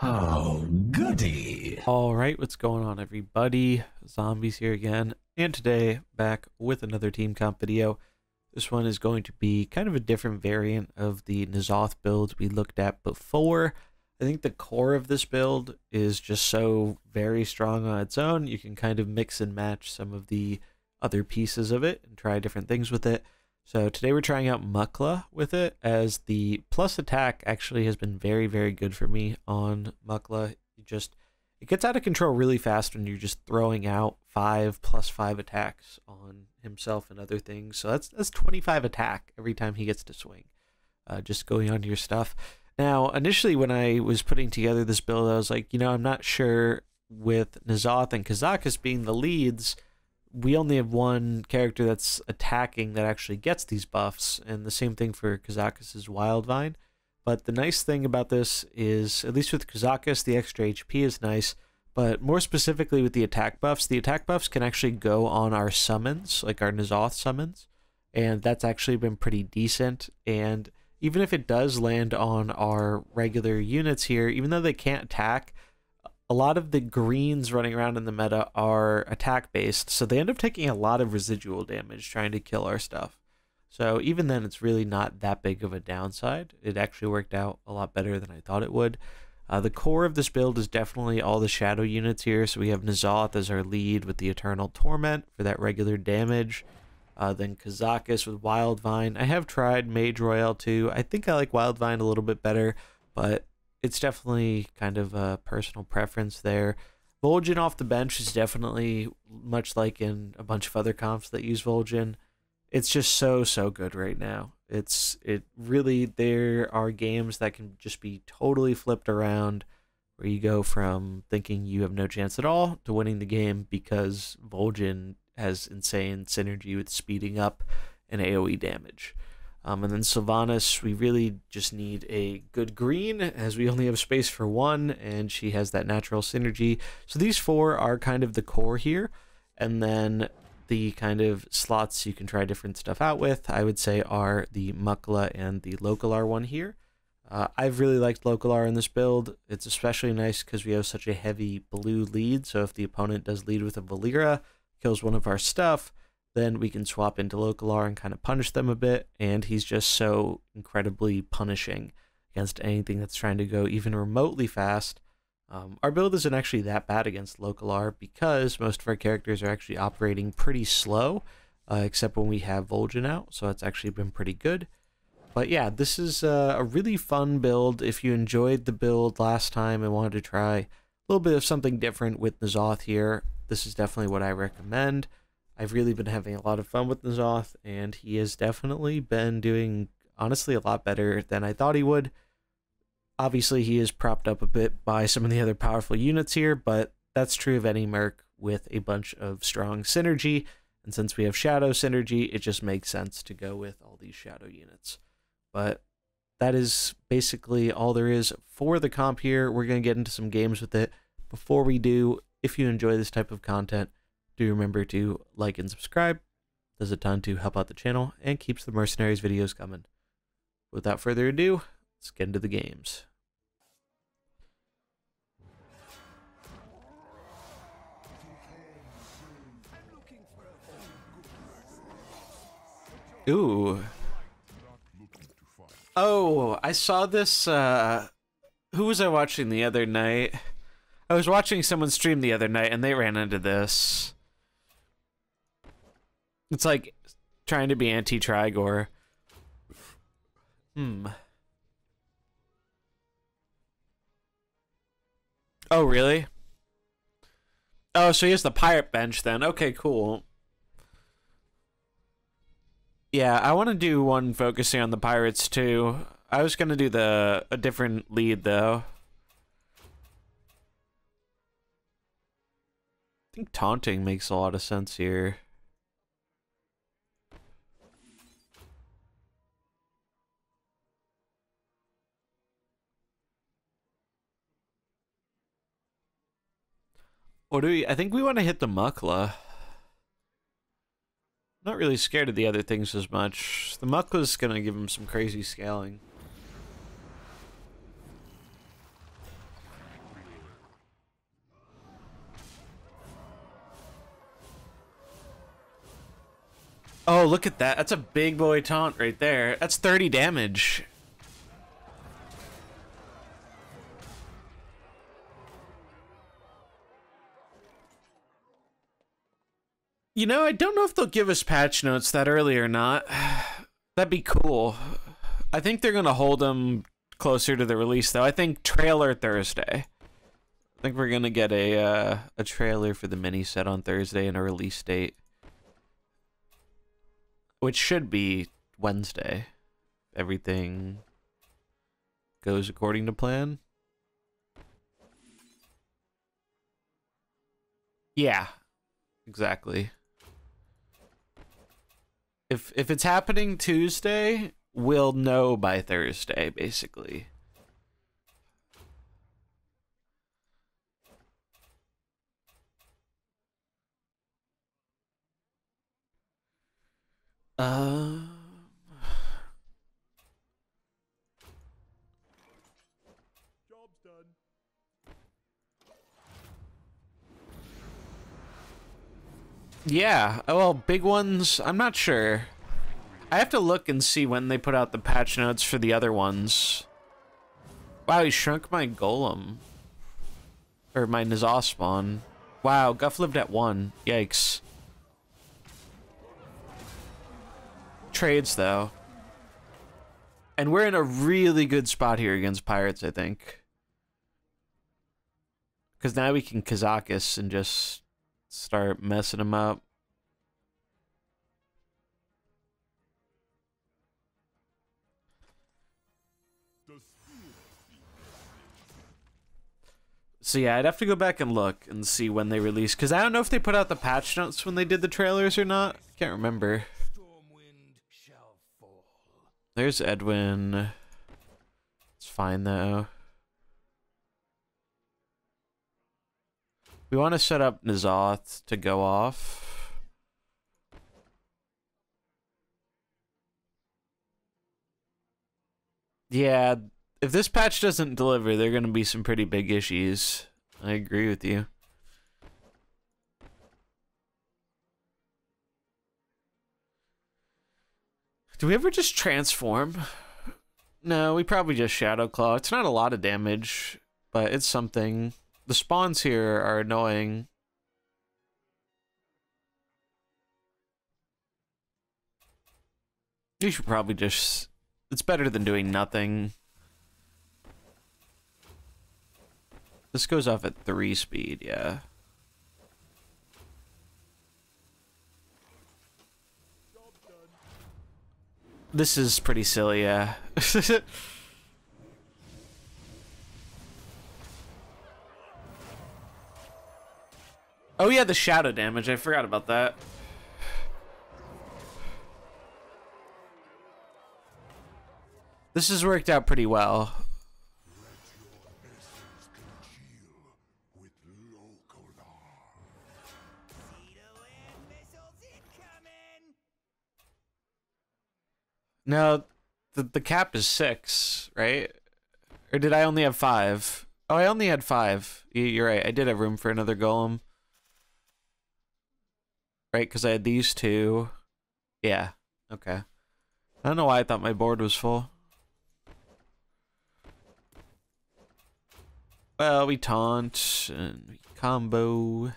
Oh, goody. All right, what's going on, everybody? Zombies here again, and today back with another team comp video. This one is going to be kind of a different variant of the N'Zoth build we looked at before. I think the core of this build is just so very strong on its own. You can kind of mix and match some of the other pieces of it and try different things with it. So today we're trying out Mukla with it as the plus attack actually has been very, very good for me on Mukla. You just it gets out of control really fast when you're just throwing out five plus five attacks on himself and other things. So that's that's 25 attack every time he gets to swing. Uh, just going on to your stuff. Now, initially when I was putting together this build, I was like, you know, I'm not sure with N'Zoth and Kazakus being the leads we only have one character that's attacking that actually gets these buffs, and the same thing for Kazakus' Wildvine. But the nice thing about this is, at least with Kazakus, the extra HP is nice, but more specifically with the attack buffs, the attack buffs can actually go on our summons, like our N'Zoth summons, and that's actually been pretty decent. And even if it does land on our regular units here, even though they can't attack, a lot of the greens running around in the meta are attack based, so they end up taking a lot of residual damage trying to kill our stuff. So even then, it's really not that big of a downside. It actually worked out a lot better than I thought it would. Uh, the core of this build is definitely all the shadow units here. So we have N'Zoth as our lead with the Eternal Torment for that regular damage. Uh, then Kazakus with Wildvine. I have tried Mage Royale too. I think I like Wildvine a little bit better, but it's definitely kind of a personal preference there. Vol'jin off the bench is definitely much like in a bunch of other comps that use Vol'jin. It's just so so good right now. It's it really there are games that can just be totally flipped around where you go from thinking you have no chance at all to winning the game because Vol'jin has insane synergy with speeding up and AoE damage. Um, and then Sylvanas, we really just need a good green as we only have space for one, and she has that natural synergy. So these four are kind of the core here. And then the kind of slots you can try different stuff out with, I would say, are the Mukla and the Lokholar one here. Uh, I've really liked Lokholar in this build. It's especially nice because we have such a heavy blue lead. So if the opponent does lead with a Valeera, kills one of our stuff, then we can swap into Lokholar and kind of punish them a bit. And he's just so incredibly punishing against anything that's trying to go even remotely fast. Um, our build isn't actually that bad against Lokholar because most of our characters are actually operating pretty slow, uh, except when we have Vol'jin out, so it's actually been pretty good. But yeah, this is uh, a really fun build. If you enjoyed the build last time and wanted to try a little bit of something different with N'Zoth here, this is definitely what I recommend. I've really been having a lot of fun with N'Zoth, and he has definitely been doing, honestly, a lot better than I thought he would. Obviously, he is propped up a bit by some of the other powerful units here, but that's true of any Merc with a bunch of strong synergy. And since we have Shadow synergy, it just makes sense to go with all these Shadow units. But that is basically all there is for the comp here. We're going to get into some games with it. Before we do, if you enjoy this type of content, do remember to like and subscribe. Does a ton to help out the channel and keeps the Mercenaries videos coming. Without further ado, let's get into the games. Ooh. Oh, I saw this, uh, who was I watching the other night? I was watching someone stream the other night and they ran into this. It's like trying to be anti-Trigor. Hmm. Oh, really? Oh, so he has the pirate bench then. Okay, cool. Yeah, I want to do one focusing on the pirates too. I was going to do the a different lead though. I think taunting makes a lot of sense here. Or do we? I think we want to hit the Mukla. Not really scared of the other things as much. The Mukla's gonna give him some crazy scaling. Oh, look at that. That's a big boy taunt right there. That's 30 damage. You know, I don't know if they'll give us patch notes that early or not. That'd be cool. I think they're going to hold them closer to the release, though. I think trailer Thursday. I think we're going to get a uh, a trailer for the mini set on Thursday and a release date. Which should be Wednesday. Everything goes according to plan. Yeah, exactly. If if it's happening Tuesday, we'll know by Thursday, basically. Uh Yeah, oh, well, big ones, I'm not sure. I have to look and see when they put out the patch notes for the other ones. Wow, he shrunk my golem. Or my N'Zoth spawn. Wow, Guff lived at one. Yikes. Trades, though. And we're in a really good spot here against Pirates, I think. Because now we can Kazakus and just start messing them up. So yeah, I'd have to go back and look and see when they released, because I don't know if they put out the patch notes when they did the trailers or not. Can't remember. There's Edwin. It's fine though. We want to set up N'Zoth to go off. Yeah, if this patch doesn't deliver, there are going to be some pretty big issues. I agree with you. Do we ever just transform? No, we probably just Shadow Claw. It's not a lot of damage, but it's something. The spawns here are annoying. You should probably just... It's better than doing nothing. This goes off at 3 speed, yeah. This is pretty silly, yeah. oh yeah, the shadow damage. I forgot about that. This has worked out pretty well. No, the the cap is six, right? Or did I only have five? Oh, I only had five. You're right. I did have room for another golem. Right, because I had these two. Yeah. Okay. I don't know why I thought my board was full. Well, we taunt and we combo.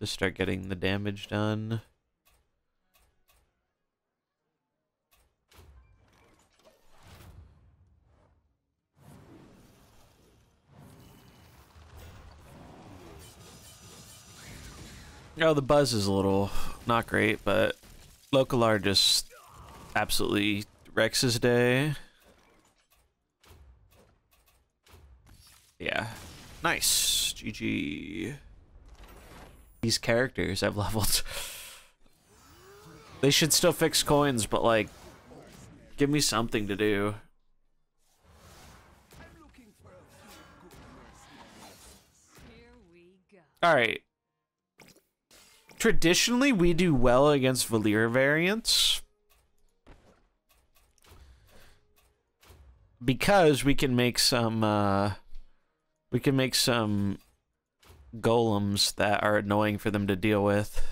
Just start getting the damage done. Oh, the buzz is a little not great, but Lokholar just absolutely wrecks his day. Yeah. Nice. GG. These characters I've leveled. They should still fix coins, but like, give me something to do. Alright. Traditionally, we do well against Valeera variants. Because we can make some, uh... We can make some golems that are annoying for them to deal with.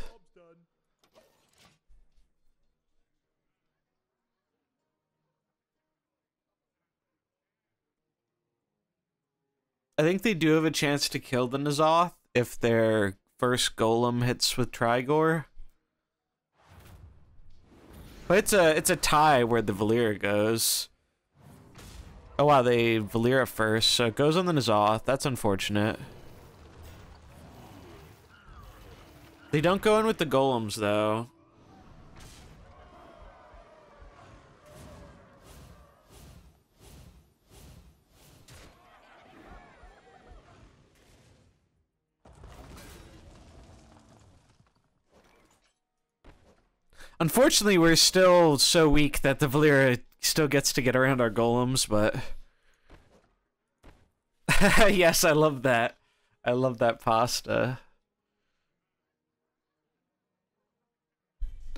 I think they do have a chance to kill the N'Zoth if their first golem hits with Trigor. But it's a it's a tie where the Valeera goes. Oh wow, they Valeera first, so it goes on the N'Zoth. That's unfortunate. They don't go in with the golems though. Unfortunately, we're still so weak that the Valeera still gets to get around our golems, but... yes, I love that. I love that pasta.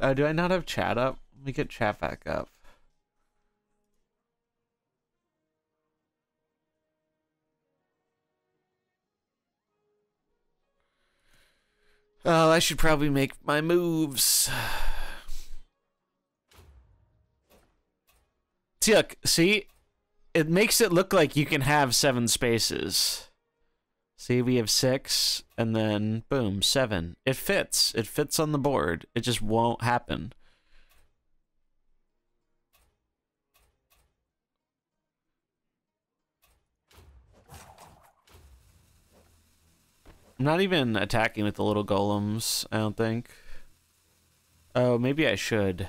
Uh, do I not have chat up? Let me get chat back up. Oh, I should probably make my moves. Look, see, it makes it look like you can have seven spaces. See, we have six, and then boom, seven. It fits. It fits on the board. It just won't happen. I'm not even attacking with the little golems, I don't think. Oh, maybe I should.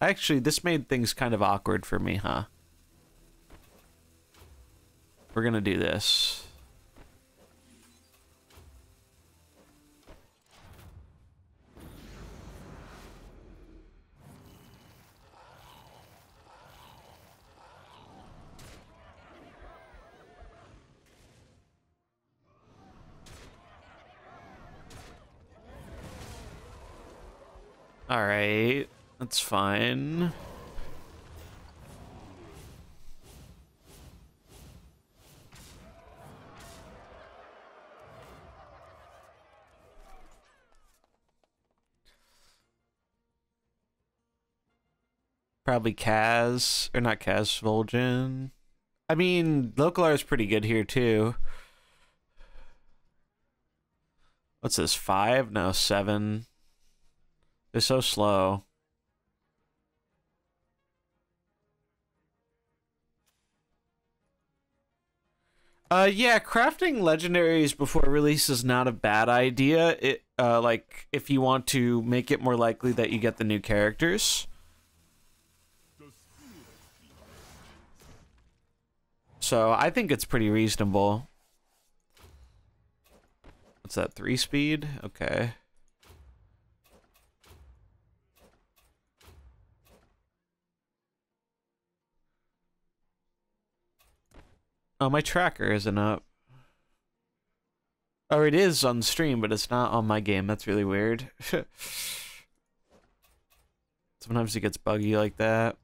Actually, this made things kind of awkward for me, huh? We're gonna do this. Alright, that's fine. Probably Kaz, or not Kaz, Vol'jin. I mean, Lokholar is pretty good here too. What's this, five? No, seven. They're so slow. Uh, yeah, crafting legendaries before release is not a bad idea. It, uh, like, if you want to make it more likely that you get the new characters. So, I think it's pretty reasonable. What's that, three speed? Okay. Oh, my tracker isn't up. Oh, it is on stream, but it's not on my game. That's really weird. Sometimes it gets buggy like that.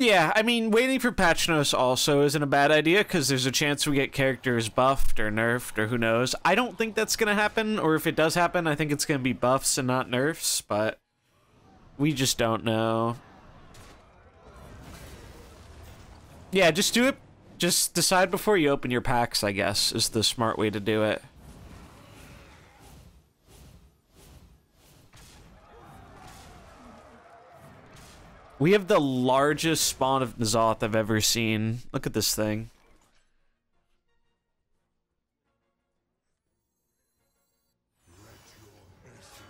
Yeah, I mean, waiting for patch notes also isn't a bad idea because there's a chance we get characters buffed or nerfed or who knows. I don't think that's going to happen, or if it does happen, I think it's going to be buffs and not nerfs, but we just don't know. Yeah, just do it. Just decide before you open your packs, I guess, is the smart way to do it. We have the largest spawn of N'Zoth I've ever seen. Look at this thing.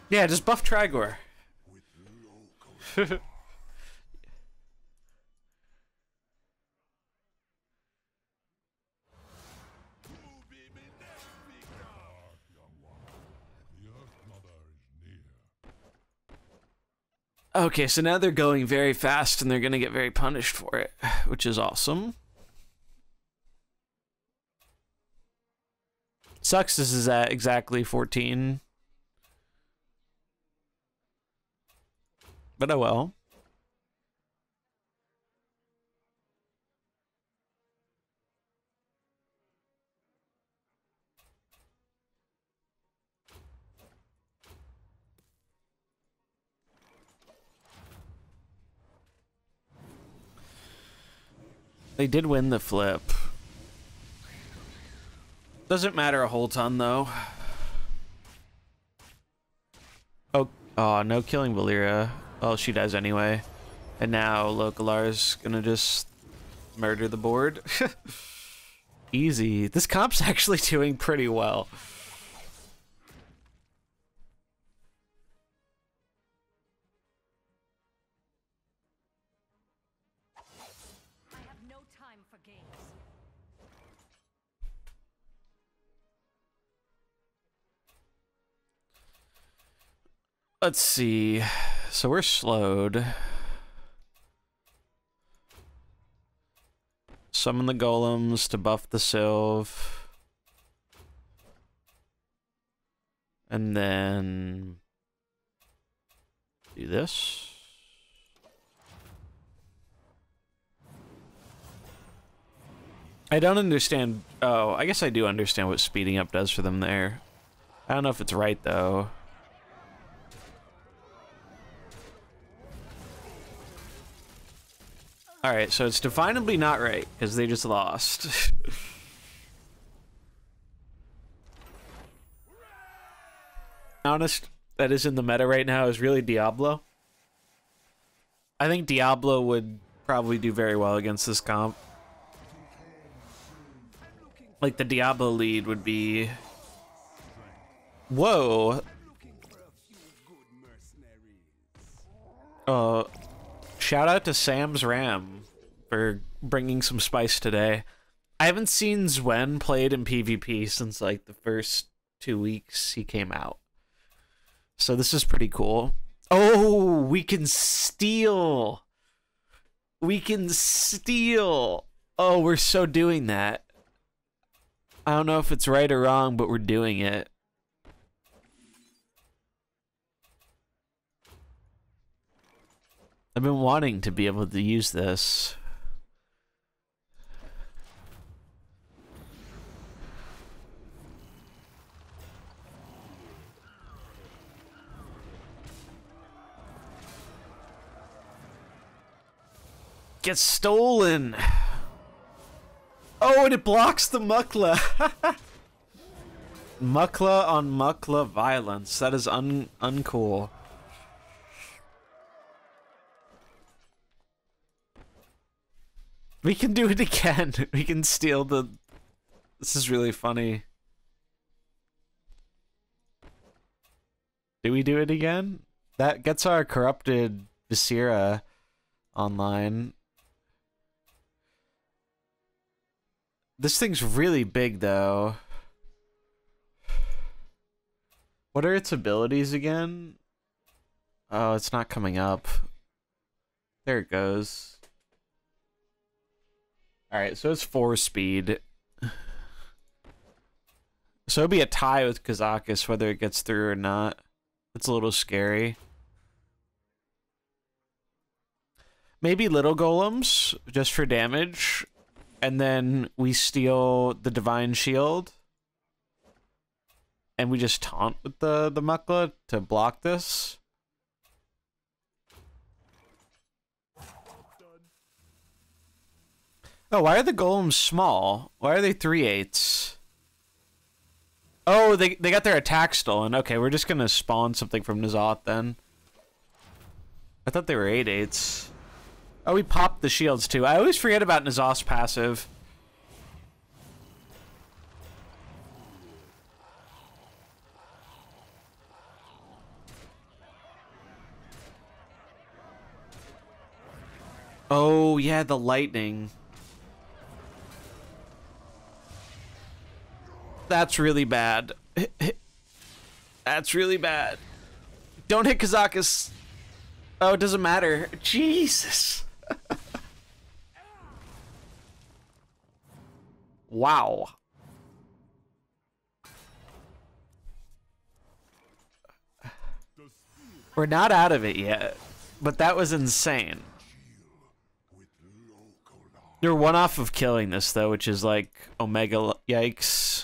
Yeah, just buff Trigor. Okay, so now they're going very fast and they're going to get very punished for it, which is awesome. Sucks this is at exactly 14. But oh well. They did win the flip. Doesn't matter a whole ton though. Oh, oh no killing Valeera. Well, she dies anyway. And now Lokholar's gonna just murder the board. Easy. This comp's actually doing pretty well. Let's see. So we're slowed. Summon the golems to buff the sylve. And then do this. I don't understand. Oh, I guess I do understand what speeding up does for them there. I don't know if it's right though. Alright, so it's definably not right, because they just lost. Honest, that is in the meta right now is really Diablo. I think Diablo would probably do very well against this comp. Like the Diablo lead would be... Whoa! Uh, shout out to Sam's Ram for bringing some spice today. I haven't seen Zwen played in PvP since like the first two weeks he came out. So this is pretty cool. Oh, we can steal. We can steal. Oh, we're so doing that. I don't know if it's right or wrong, but we're doing it. I've been wanting to be able to use this. Get stolen! Oh, and it blocks the Mukla! Mukla on Mukla violence. That is un uncool. We can do it again. We can steal the. This is really funny. Do we do it again? That gets our corrupted Visera online. This thing's really big, though. What are its abilities again? Oh, it's not coming up. There it goes. Alright, so it's four speed. So it'd be a tie with Kazakus whether it gets through or not. It's a little scary. Maybe little golems, just for damage. And then we steal the Divine Shield. And we just taunt with the, the Mukla to block this. Oh, why are the golems small? Why are they three eighths? Oh, they they got their attack stolen. Okay, we're just gonna spawn something from N'Zoth then. I thought they were eight eights. Oh, we popped the shields too. I always forget about N'Zoth's passive. Oh, yeah, the lightning. That's really bad. That's really bad. Don't hit Kazakus. Oh, it doesn't matter. Jesus. wow. We're not out of it yet, but that was insane. You're one off of killing this, though, which is like Omega. Yikes.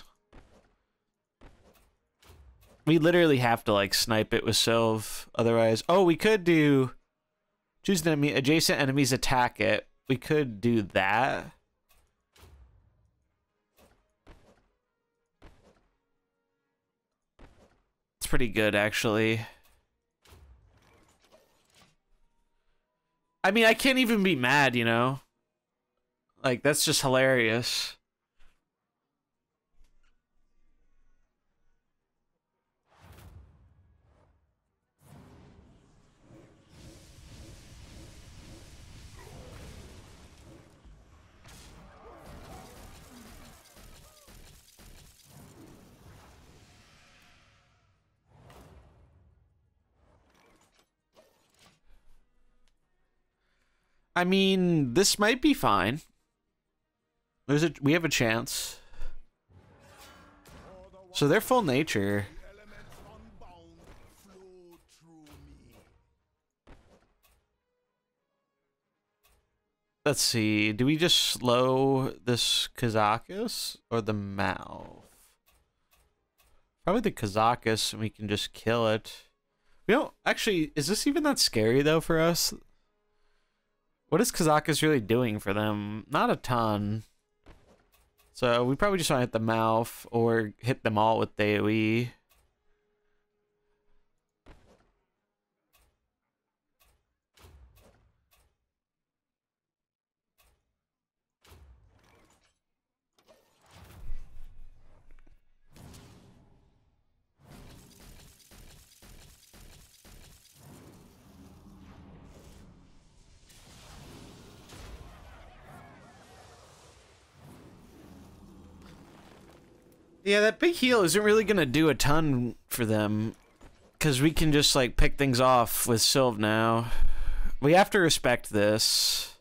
We literally have to like snipe it with Sylve, otherwise. Oh, we could do choose an enemy adjacent enemies attack it. We could do that. It's pretty good actually. I mean, I can't even be mad, you know? Like, that's just hilarious. I mean, this might be fine. There's a we have a chance. So they're full nature. Let's see. Do we just slow this Kazakus or the mouth? Probably the Kazakus, and we can just kill it. We don't actually. Is this even that scary though for us? What is Kazakus really doing for them? Not a ton. So we probably just want to hit the mouth or hit them all with. AoE. Yeah, that big heal isn't really gonna do a ton for them, because we can just like pick things off with Sylve now. We have to respect this.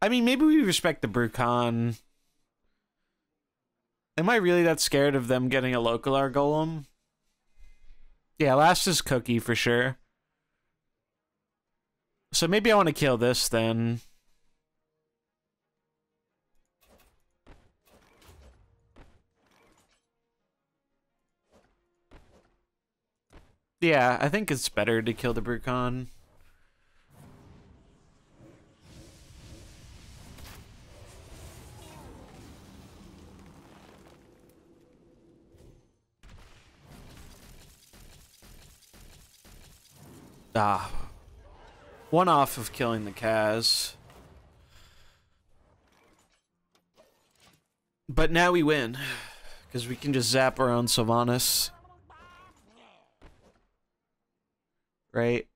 I mean, maybe we respect the Brukan. Am I really that scared of them getting a Lokholar golem? Yeah, last is Cookie for sure. So maybe I want to kill this then. Yeah, I think it's better to kill the Brukan. Ah. One off of killing the Kaz. But now we win. Because we can just zap around Sylvanas. Right?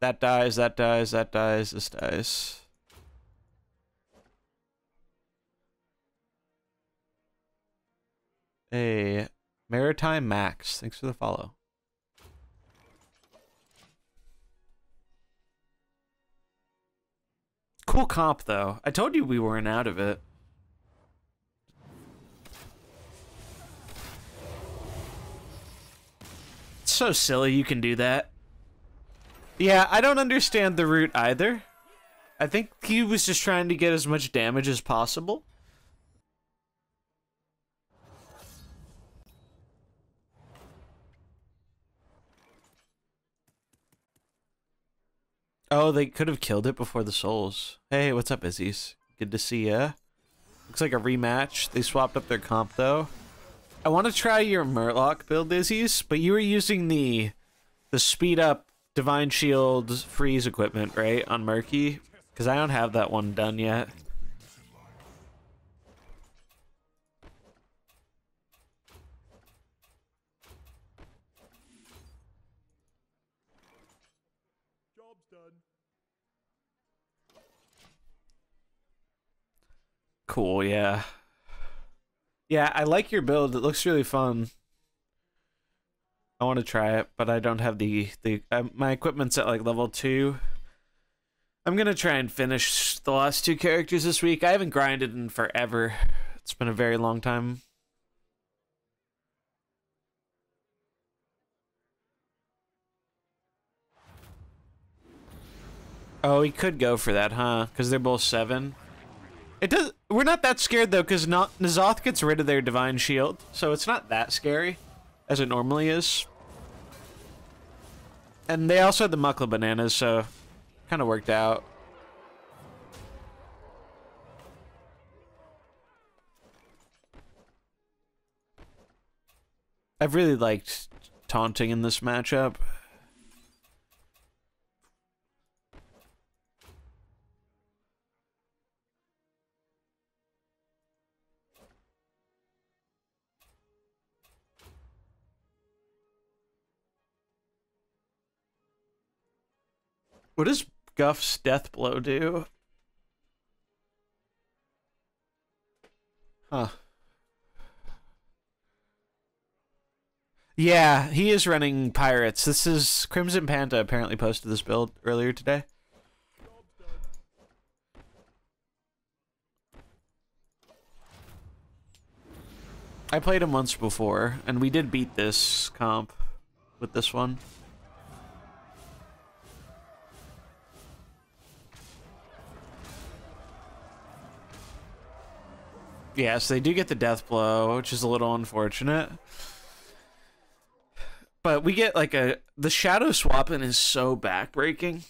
That dies, that dies, that dies, this dies. Hey, Maritime Max, thanks for the follow. Cool comp, though. I told you we weren't out of it. It's so silly you can do that. Yeah, I don't understand the root either. I think he was just trying to get as much damage as possible. Oh, they could have killed it before the souls. Hey, what's up, Izzy's? Good to see ya. Looks like a rematch. They swapped up their comp, though. I want to try your Murloc build, Izzy's, but you were using the the speed up Divine Shield freeze equipment, right, on Murky? Because I don't have that one done yet. Cool, yeah. Yeah, I like your build. It looks really fun. I want to try it, but I don't have the the uh, my equipment's at like level two. I'm gonna try and finish the last two characters this week. I haven't grinded in forever. It's been a very long time. Oh, he could go for that, huh? Because they're both seven. It does. We're not that scared though, because N'Zoth gets rid of their divine shield, so it's not that scary, as it normally is. And they also had the Mukla bananas, so kind of worked out. I've really liked taunting in this matchup. What does Guff's death blow do? Huh. Yeah, he is running pirates. This is Crimson Panda apparently posted this build earlier today. I played him once before, and we did beat this comp with this one. Yes, they do get the death blow, which is a little unfortunate. But we get like a the shadow swapping is so backbreaking.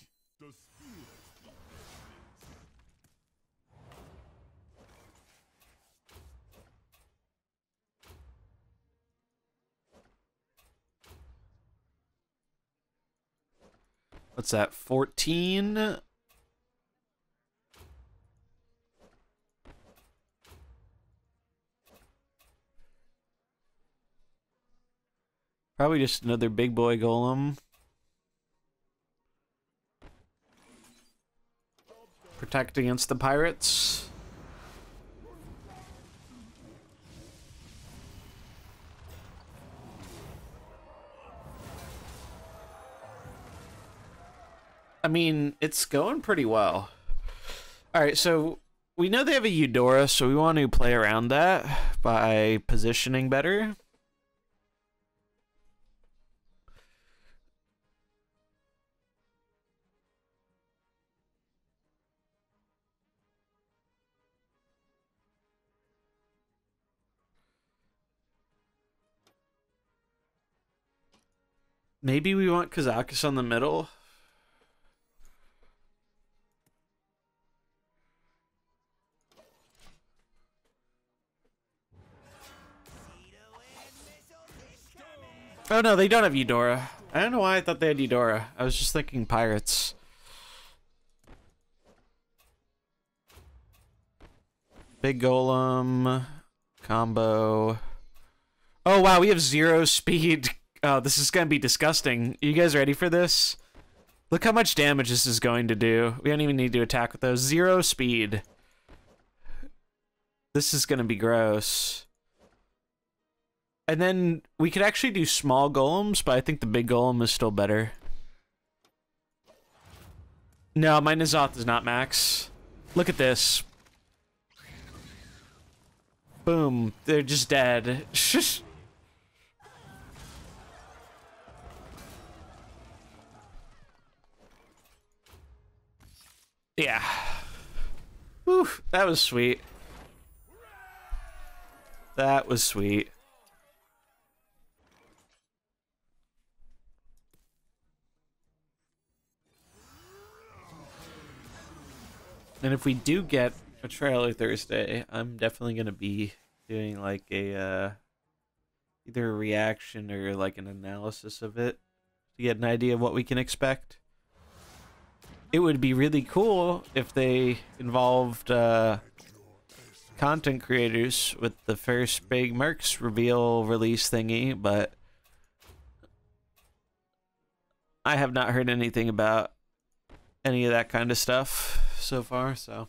What's that? 14 Probably just another big boy golem. Protect against the pirates. I mean, it's going pretty well. Alright, so we know they have a Eudora, so we want to play around that by positioning better. Maybe we want Kazakus on the middle. Oh no, they don't have Eudora. I don't know why I thought they had Eudora. I was just thinking pirates. Big Golem. Combo. Oh wow, we have zero speed Oh, this is gonna be disgusting. You guys ready for this? Look how much damage this is going to do. We don't even need to attack with those. Zero speed. This is gonna be gross. And then we could actually do small golems, but I think the big golem is still better. No, my N'Zoth is not max. Look at this. Boom. They're just dead. Yeah. Whew, that was sweet. That was sweet. And if we do get a trailer Thursday, I'm definitely going to be doing like a uh, either a reaction or like an analysis of it to get an idea of what we can expect it would be really cool if they involved uh, content creators with the first big Mercs reveal release thingy, but I have not heard anything about any of that kind of stuff so far, so.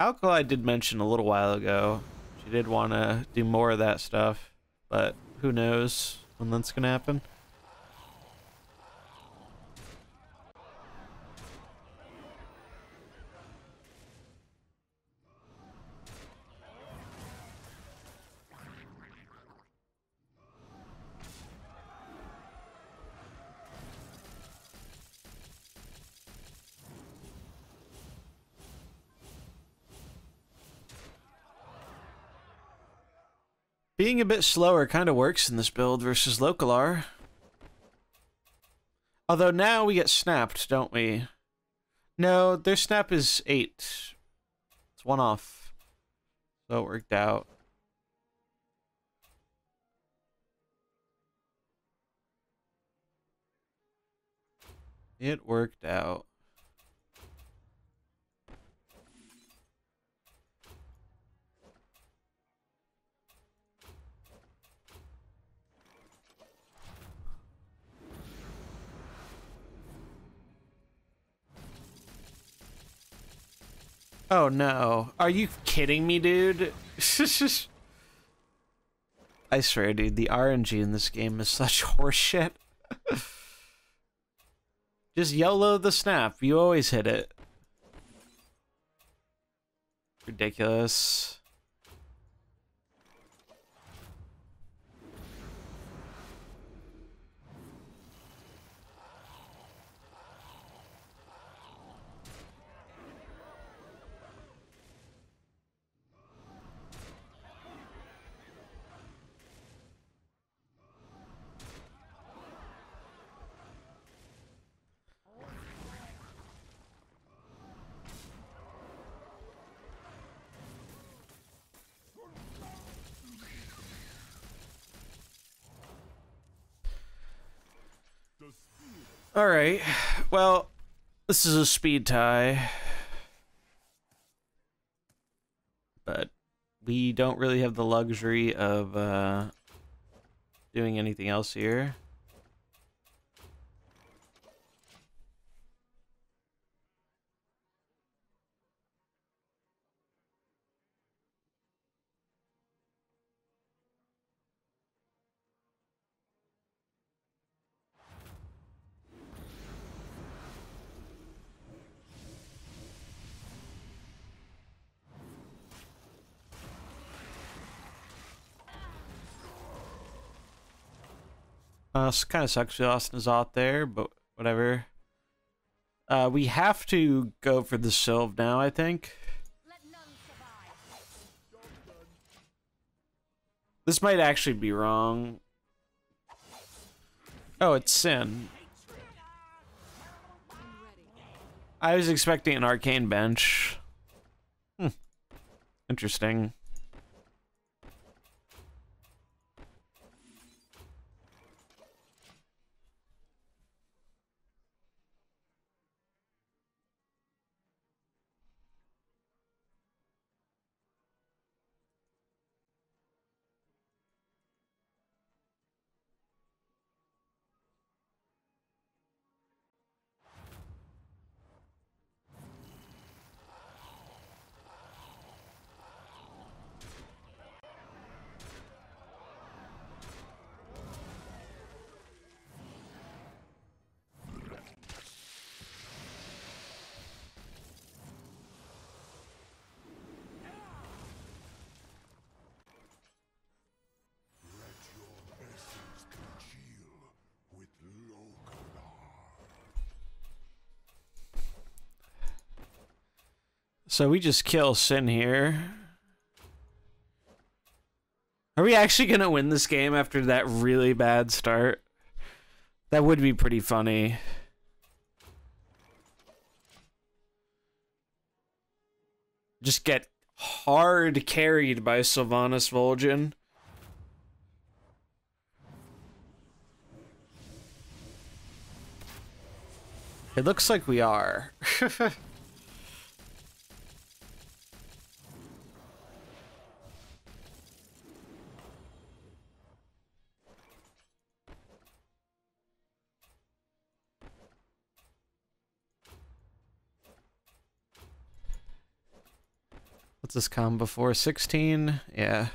Alkali did mention a little while ago. She did want to do more of that stuff, but who knows when that's going to happen. Being a bit slower kind of works in this build versus Lokholar. Although now we get snapped, don't we? No, their snap is eight. It's one off. So it worked out. It worked out. Oh no. Are you kidding me, dude? I swear, dude, the RNG in this game is such horseshit. Just YOLO the snap. You always hit it. Ridiculous. All right. Well, this is a speed tie. But we don't really have the luxury of uh, doing anything else here. Uh, kind of sucks we lost N'Zoth there, but whatever. Uh, we have to go for the Sylve now, I think. This might actually be wrong. Oh, it's Sin. I was expecting an arcane bench. Hmm. Interesting. So we just kill Sin here. Are we actually gonna win this game after that really bad start? That would be pretty funny. Just get hard carried by Sylvanas Vol'jin. It looks like we are. this come before 16? Yeah.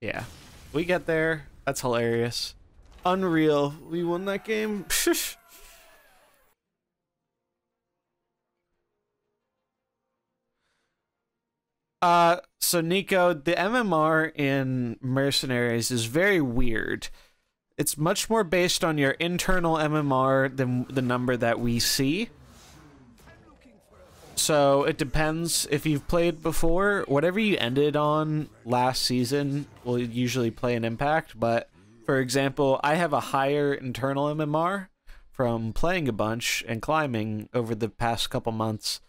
Yeah. We get there. That's hilarious. Unreal. We won that game. uh so Nico, the MMR in Mercenaries is very weird. It's much more based on your internal MMR than the number that we see. So it depends if you've played before. Whatever you ended on last season will usually play an impact. But for example, I have a higher internal MMR from playing a bunch and climbing over the past couple months.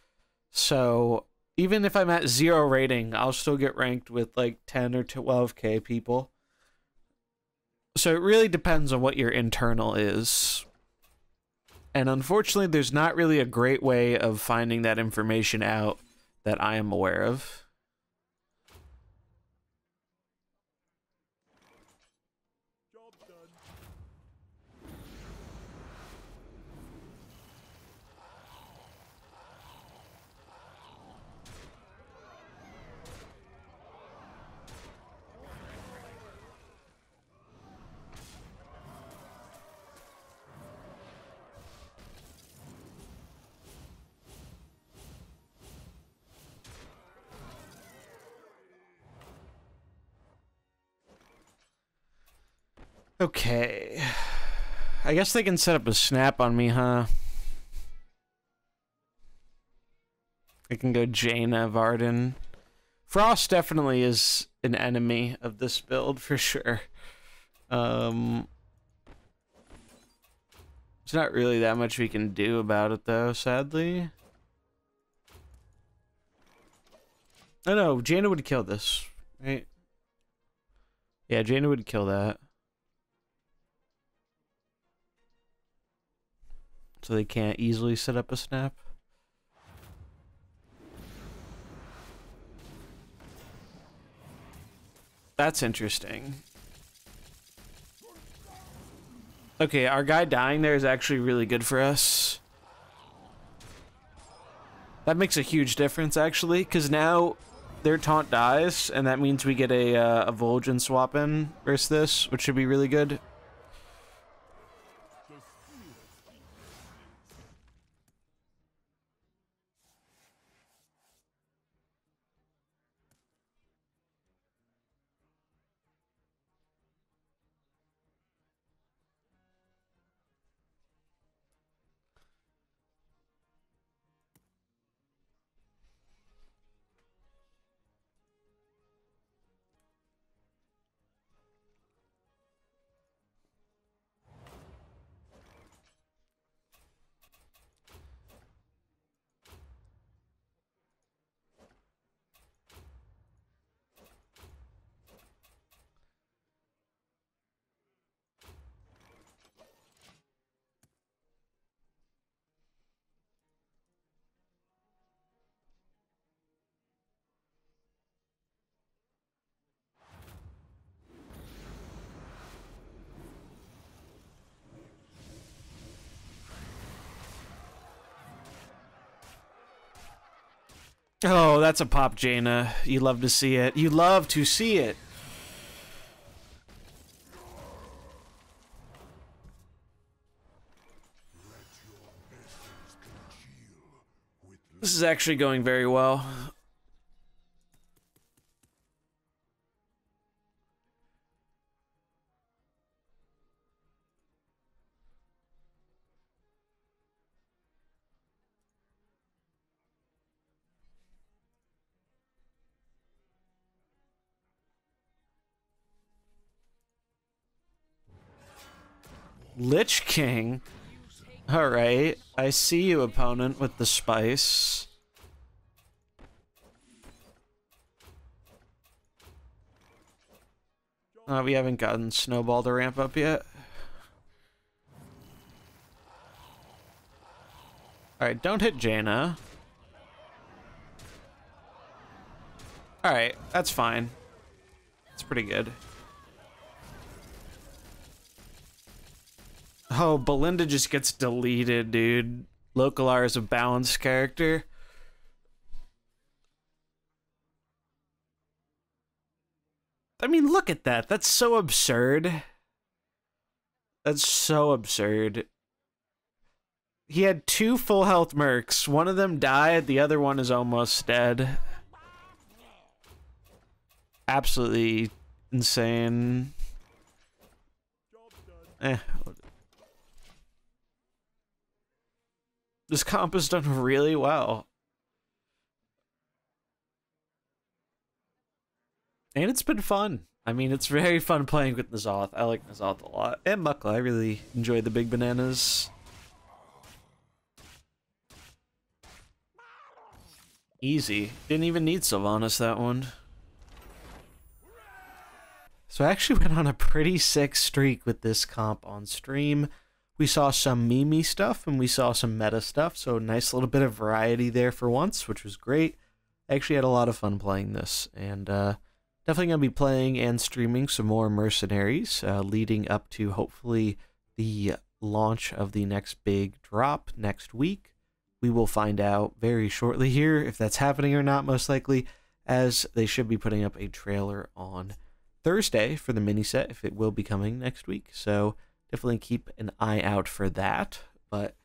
So even if I'm at zero rating, I'll still get ranked with like 10 or 12k people. So it really depends on what your internal is. And unfortunately, there's not really a great way of finding that information out that I am aware of. Okay. I guess they can set up a snap on me, huh? I can go Jaina Varden. Frost definitely is an enemy of this build for sure. Um, there's not really that much we can do about it though, sadly. I know, Jaina would kill this, right? Yeah, Jaina would kill that. So they can't easily set up a snap. That's interesting. Okay, our guy dying there is actually really good for us. That makes a huge difference, actually, because now their taunt dies, and that means we get a, uh, a Vol'jin swap in versus this, which should be really good. Oh, that's a pop, Jaina. You love to see it. You love to see it. This is actually going very well. Lich King. Alright. I see you, opponent, with the spice. Uh, we haven't gotten Snowball to ramp up yet. Alright, don't hit Jaina. Alright, that's fine. It's pretty good. Oh, Belinda just gets deleted, dude. Lokholar is a balanced character. I mean, look at that. That's so absurd. That's so absurd. He had two full health mercs. One of them died, the other one is almost dead. Absolutely insane. Eh. This comp has done really well. And it's been fun. I mean, it's very fun playing with N'Zoth. I like N'Zoth a lot. And Mukla, I really enjoy the big bananas. Easy. Didn't even need Sylvanas that one. So I actually went on a pretty sick streak with this comp on stream. We saw some Mimi stuff and we saw some meta stuff, so nice little bit of variety there for once, which was great. I actually had a lot of fun playing this, and uh, definitely going to be playing and streaming some more Mercenaries, uh, leading up to hopefully the launch of the next big drop next week. We will find out very shortly here if that's happening or not, most likely, as they should be putting up a trailer on Thursday for the mini set if it will be coming next week. So definitely keep an eye out for that. But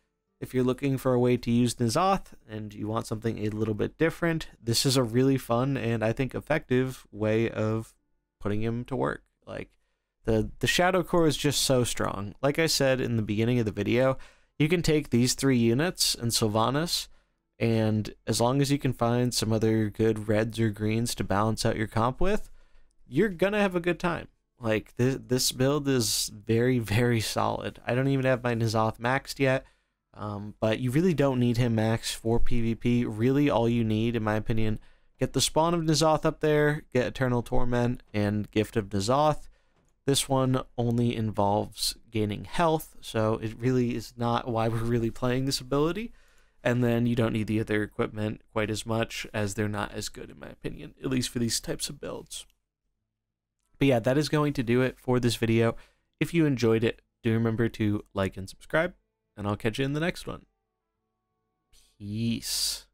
if you're looking for a way to use N'Zoth and you want something a little bit different, this is a really fun and I think effective way of putting him to work. Like the the Shadow Core is just so strong. Like I said in the beginning of the video, you can take these three units and Sylvanas, and as long as you can find some other good reds or greens to balance out your comp with, you're gonna have a good time. Like this, this build is very, very solid. I don't even have my N'Zoth maxed yet, um, but you really don't need him max for PvP. Really, all you need, in my opinion, get the spawn of N'Zoth up there, get Eternal Torment, and Gift of N'Zoth. This one only involves gaining health, so it really is not why we're really playing this ability. And then you don't need the other equipment quite as much, as they're not as good, in my opinion, at least for these types of builds. But yeah, that is going to do it for this video. If you enjoyed it, do remember to like and subscribe, and I'll catch you in the next one. Peace.